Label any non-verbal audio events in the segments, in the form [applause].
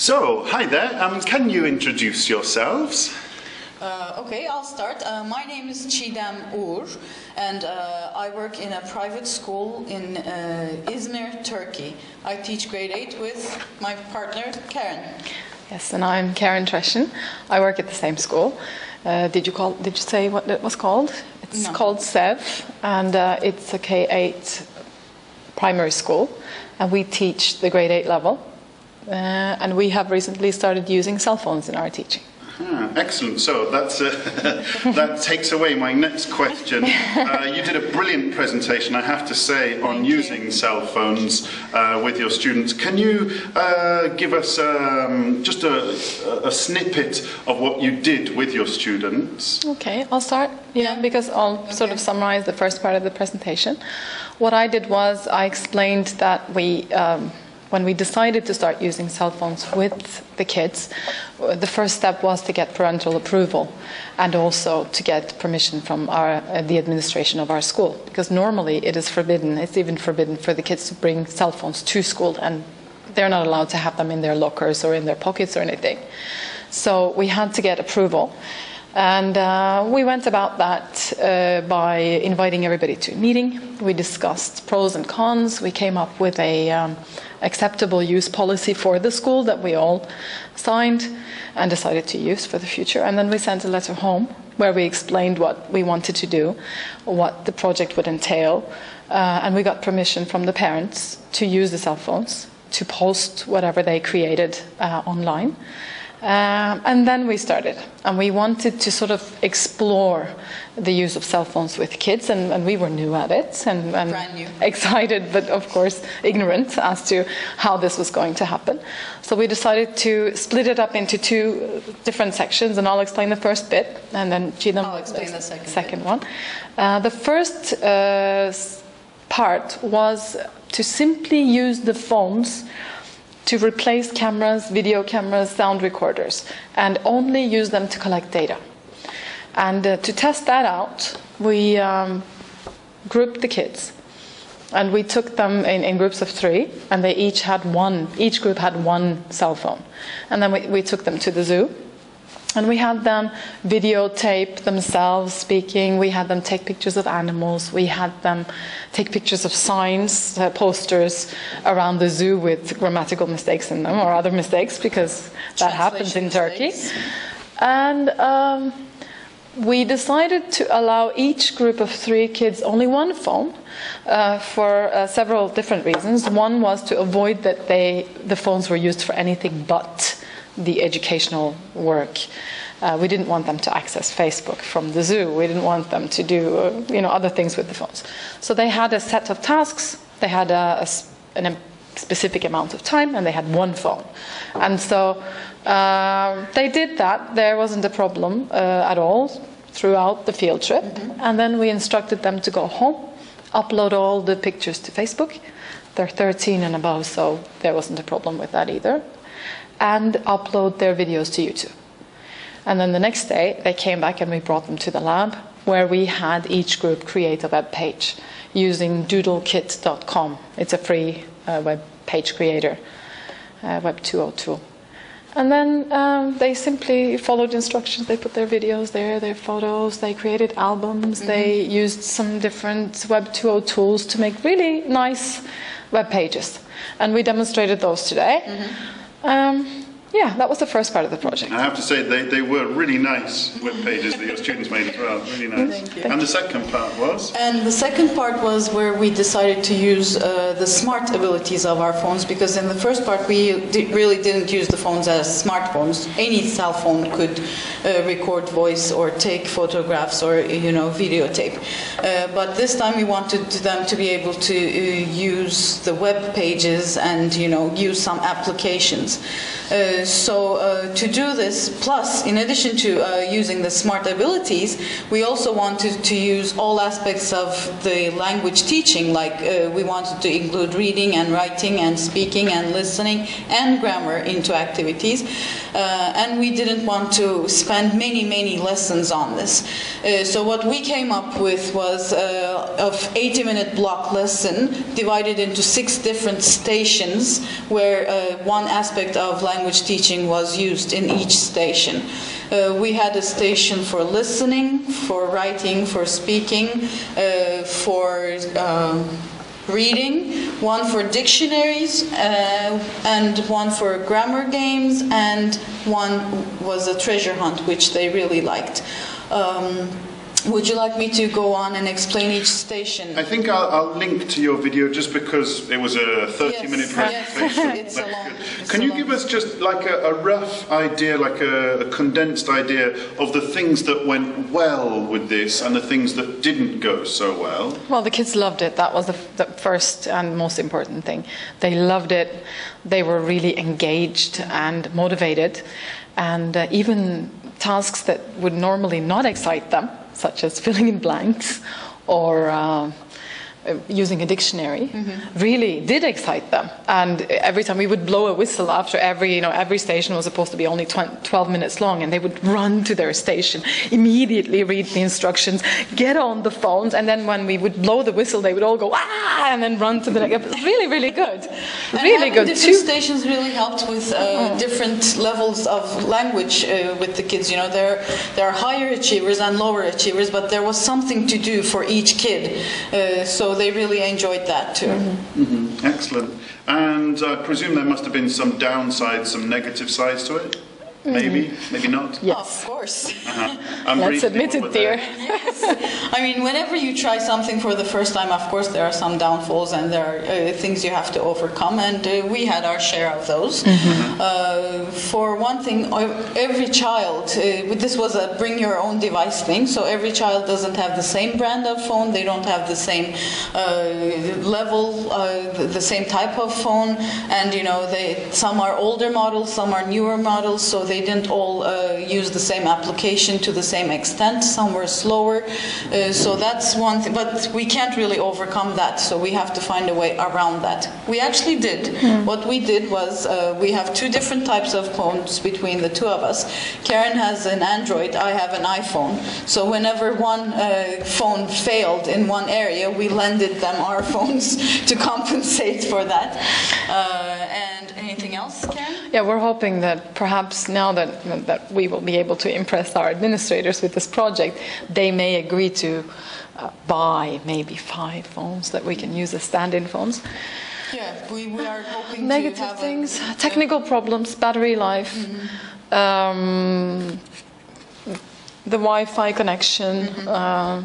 So, hi there. Um, can you introduce yourselves? Uh, okay, I'll start. Uh, my name is Çiğdem Uğur, and uh, I work in a private school in uh, Izmir, Turkey. I teach grade 8 with my partner, Karin. Yes, and I'm Karin Tiraşin. I work at the same school. Uh, did you call? Did you say what it was called? It's No. called SEV, and uh, it's a K8 primary school, and we teach the grade 8 level. Uh, and we have recently started using cell phones in our teaching. Ah, excellent. So that's uh, [laughs] that takes away my next question. Uh, you did a brilliant presentation, I have to say, on Thank you. using cell phones uh, with your students. Can you uh, give us um, just a, a snippet of what you did with your students? Okay, I'll start. Yeah, because I'll sort of summarize the first part of the presentation. What I did was I explained that we, um, when we decided to start using cell phones with the kids, the first step was to get parental approval and also to get permission from our, uh, the administration of our school. Because normally it is forbidden, it's even forbidden for the kids to bring cell phones to school and they're not allowed to have them in their lockers or in their pockets or anything. So we had to get approval. And uh, we went about that uh, by inviting everybody to a meeting. We discussed pros and cons. We came up with a um, acceptable use policy for the school that we all signed and decided to use for the future. And then we sent a letter home where we explained what we wanted to do, what the project would entail, uh, and we got permission from the parents to use the cell phones to post whatever they created uh, online. Um, and then we started, and we wanted to sort of explore the use of cell phones with kids, and, and we were new at it, and, and Brand new. [laughs] excited, but of course ignorant as to how this was going to happen. So we decided to split it up into two different sections, and I'll explain the first bit, and then Çiğdem I'll explain the second second one. Uh, the first uh, part was to simply use the phones to replace cameras, video cameras, sound recorders, and only use them to collect data. And uh, to test that out, we um, grouped the kids. And we took them in, in groups of three, and they each had one, each group had one cell phone. And then we, we took them to the zoo, and we had them videotape themselves speaking. We had them take pictures of animals. We had them take pictures of signs, uh, posters around the zoo with grammatical mistakes in them or other mistakes because that happens in Translation Turkey. mistakes. And um, we decided to allow each group of three kids only one phone uh, for uh, several different reasons. One was to avoid that they, the phones were used for anything but the educational work. Uh, we didn't want them to access Facebook from the zoo. We didn't want them to do, uh, you know, other things with the phones. So they had a set of tasks. They had a, a a specific amount of time, and they had one phone. And so um, they did that. There wasn't a problem uh, at all throughout the field trip. And then we instructed them to go home, upload all the pictures to Facebook. They're 13 and above, so there wasn't a problem with that either. And upload their videos to YouTube. And then the next day, they came back and we brought them to the lab where we had each group create a web page using doodlekit.com. It's a free uh, web page creator, uh, Web 2.0 tool. And then um, they simply followed instructions. They put their videos there, their photos, they created albums, they used some different Web 2.0 tools to make really nice web pages. And we demonstrated those today. Um, yeah, that was the first part of the project. I have to say they, they were really nice web pages that your students made as well. Really nice. Thank you. And the second part was? And the second part was where we decided to use uh, the smart abilities of our phones because in the first part we di- really didn't use the phones as smartphones. Any cell phone could uh, record voice or take photographs or you know videotape. Uh, but this time we wanted them to be able to uh, use the web pages and you know use some applications. Uh, so uh, to do this, plus in addition to uh, using the smart abilities, we also wanted to use all aspects of the language teaching. Like uh, we wanted to include reading and writing and speaking and listening and grammar into activities. Uh, and we didn't want to spend many many lessons on this. So what we came up with was of 80 minute block lesson divided into six different stations where one aspect of language teaching was used in each station. Uh, we had a station for listening, for writing, for speaking, uh, for um, reading, one for dictionaries, uh, and one for grammar games, and one was a treasure hunt, which they really liked. Um, would you like me to go on and explain each station? I think I'll, I'll link to your video just because it was a 30 Yes, minute yes, presentation. it's a long- good. it's Can a you long- give us just like a, a rough idea, like a, a condensed idea of the things that went well with this and the things that didn't go so well? Well, the kids loved it. That was the, the first and most important thing. They loved it. They were really engaged and motivated. And uh, even tasks that would normally not excite them, such as filling in blanks or uh, uh, using a dictionary really did excite them. And every time we would blow a whistle after every you know every station was supposed to be only 20, 12 minutes long and they would run to their station immediately read the instructions get on the phones and then when we would blow the whistle they would all go ah! and then run to the next it was really really good. And really good different Two- stations really helped with uh, different levels of language uh, with the kids. You know, there there are higher achievers and lower achievers, but there was something to do for each kid, uh, so they really enjoyed that too. Mm-hmm. Excellent. And I presume there must have been some downsides, some negative sides to it? Maybe, maybe not? Mm-hmm. Yes. Of course. Uh-huh. I'm [laughs] let's admit it dear there. [laughs] I mean, whenever you try something for the first time, of course, there are some downfalls and there are uh, things you have to overcome, and uh, we had our share of those. Uh, for one thing, uh, every child, uh, this was a bring your own device thing, so every child doesn't have the same brand of phone, they don't have the same uh, level, uh, the, the same type of phone, and you know, they, some are older models, some are newer models, so they didn't all uh, use the same application to the same extent. Some were slower, uh, so that's one thing. But we can't really overcome that, so we have to find a way around that. We actually did. What we did was uh, we have two different types of phones between the two of us. Karin has an Android, I have an iPhone. So whenever one uh, phone failed in one area, we lended them our [laughs] phones to compensate for that. Uh, and anything? Yeah, we're hoping that perhaps now that, that we will be able to impress our administrators with this project, they may agree to uh, buy maybe five phones that we can use as stand-in phones. Yeah, we, we are hoping to Negative have a- things, technical problems, battery life, um, the Wi-Fi connection. Uh,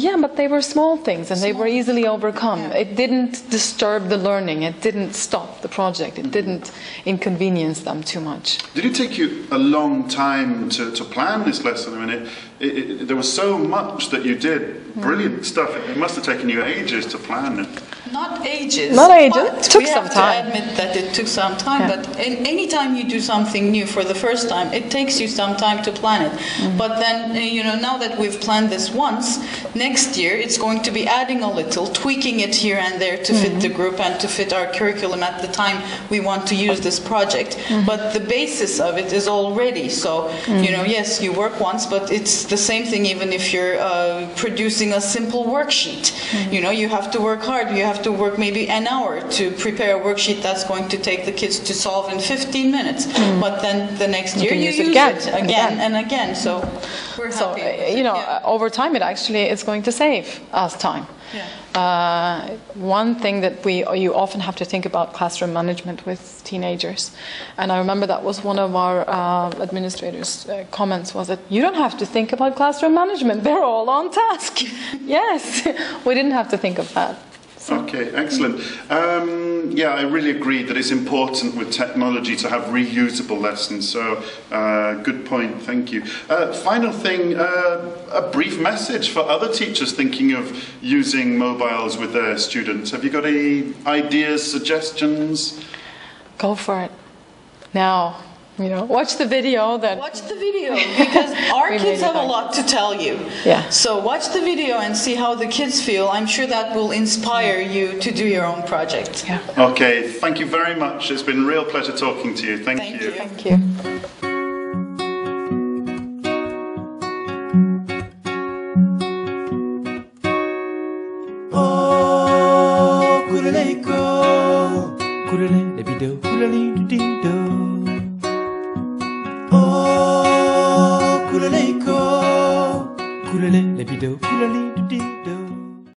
yeah, but they were small things and they were easily overcome. It didn't disturb the learning. It didn't stop the project. It mm-hmm. didn't inconvenience them too much. Did it take you a long time to, to plan this lesson? I mean, it, it, it, there was so much that you did, brilliant stuff. It, it must have taken you ages to plan it. Not ages. Not ages. but Took we some have time. to admit that it took some time. Yeah. But in, anytime you do something new for the first time, it takes you some time to plan it. Mm-hmm. But then, uh, you know, now that we've planned this once, next year it's going to be adding a little, tweaking it here and there to fit the Mm-hmm. group and to fit our curriculum at the time we want to use this project. Mm-hmm. But the basis of it is already so. You know, yes, you work once, but it's the same thing even if you're uh, producing a simple worksheet. Mm-hmm. You know, you have to work hard. You have to work maybe an hour to prepare a worksheet that's going to take the kids to solve in 15 minutes. But then the next year you use it use again it again again. and again. So we're So, uh, you know, yeah. uh, over time, it actually is going to save us time. Yeah. Uh, one thing that we you often have to think about classroom management with teenagers, and I remember that was one of our uh, administrators' uh, comments was that you don't have to think about classroom management; [laughs] they're all on task. [laughs] yes, [laughs] we didn't have to think of that. Okay, excellent. Um, yeah, I really agree that it's important with technology to have reusable lessons. So, uh, good point. Thank you. Uh, final thing, uh, a brief message for other teachers thinking of using mobiles with their students. Have you got any ideas, suggestions? Go for it now. You know, watch the video that Watch the video because [laughs] our kids have a lot to tell you. Yeah. So watch the video and see how the kids feel. I'm sure that will inspire you to do your own project. Yeah. Okay, thank you very much. It's been a real pleasure talking to you. Thank, Thank you. Thank you. Coulale,